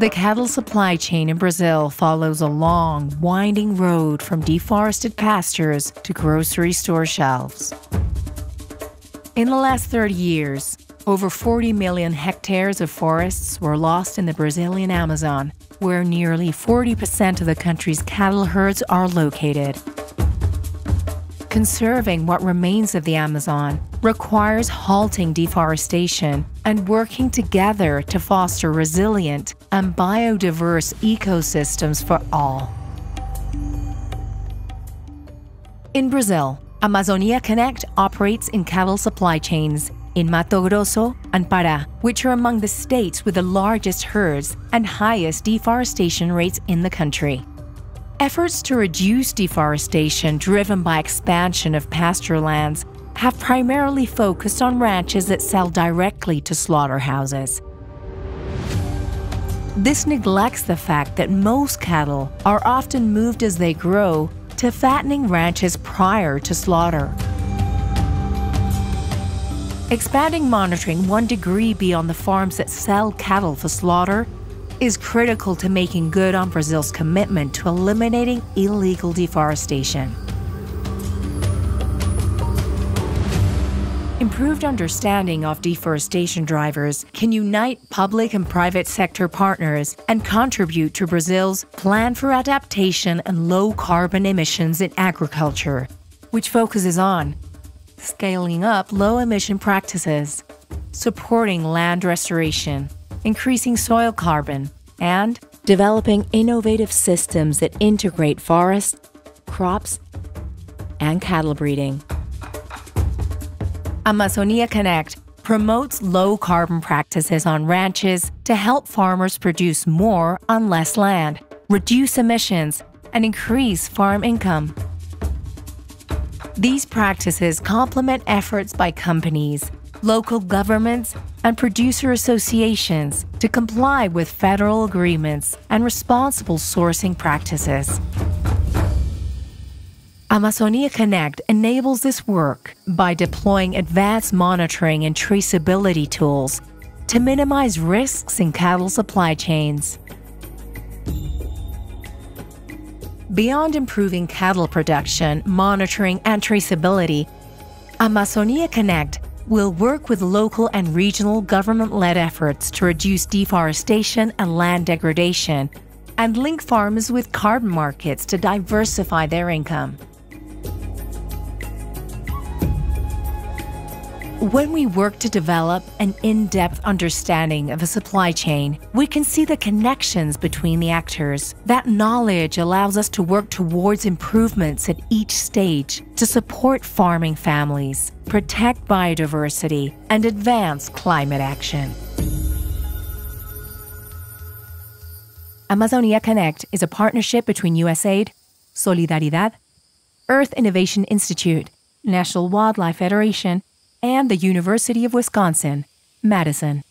The cattle supply chain in Brazil follows a long, winding road from deforested pastures to grocery store shelves. In the last 30 years, over 40 million hectares of forests were lost in the Brazilian Amazon, where nearly 40% of the country's cattle herds are located. Conserving what remains of the Amazon requires halting deforestation and working together to foster resilient and biodiverse ecosystems for all. In Brazil, Amazonia Connect operates in cattle supply chains in Mato Grosso and Pará, which are among the states with the largest herds and highest deforestation rates in the country. Efforts to reduce deforestation driven by expansion of pasture lands have primarily focused on ranches that sell directly to slaughterhouses. This neglects the fact that most cattle are often moved as they grow to fattening ranches prior to slaughter. Expanding monitoring one degree beyond the farms that sell cattle for slaughter is critical to making good on Brazil's commitment to eliminating illegal deforestation. Improved understanding of deforestation drivers can unite public and private sector partners and contribute to Brazil's Plan for Adaptation and Low Carbon Emissions in Agriculture, which focuses on scaling up low emission practices, supporting land restoration, increasing soil carbon, and developing innovative systems that integrate forests, crops, and cattle breeding. Amazonia Connect promotes low carbon practices on ranches to help farmers produce more on less land, reduce emissions, and increase farm income. These practices complement efforts by companies local governments, and producer associations to comply with federal agreements and responsible sourcing practices. Amazonia Connect enables this work by deploying advanced monitoring and traceability tools to minimize risks in cattle supply chains. Beyond improving cattle production, monitoring, and traceability, Amazonia Connect will work with local and regional government led efforts to reduce deforestation and land degradation, and link farmers with carbon markets to diversify their income. When we work to develop an in depth understanding of a supply chain, we can see the connections between the actors. That knowledge allows us to work towards improvements at each stage to support farming families, protect biodiversity, and advance climate action. Amazonia Connect is a partnership between USAID, Solidaridad, Earth Innovation Institute, National Wildlife Federation, and the University of Wisconsin, Madison.